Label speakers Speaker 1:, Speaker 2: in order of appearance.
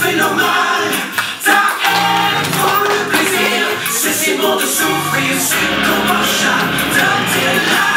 Speaker 1: phénomène Ta haine prend le plaisir. C'est si de souffrir C'est le combat de tes